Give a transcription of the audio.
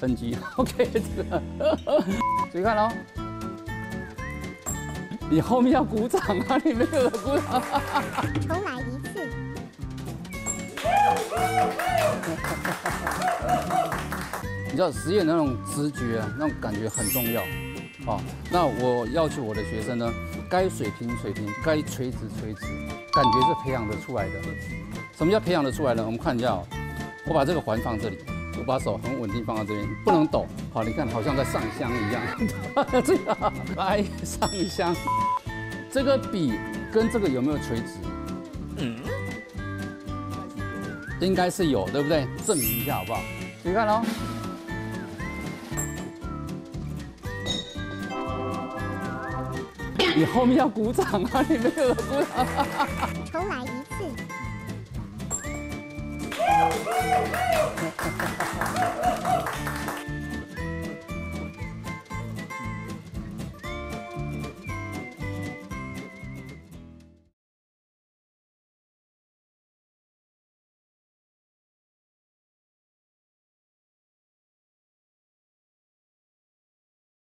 分机。OK，这个注意看喽，你后面要鼓掌啊，你没有鼓掌。重来一次。你知道实验那种直觉啊，那种感觉很重要。好，那我要求我的学生呢，该水平水平，该垂直垂直，感觉是培养得出来的。什么叫培养得出来呢？我们看一下哦，我把这个环放这里，我把手很稳定放在这边，不能抖。好，你看好像在上香一样，这样来上香。这个笔跟这个有没有垂直？嗯，应该是有，对不对？证明一下好不好？你看哦。你后面要鼓掌啊！你没有鼓掌。重来一次。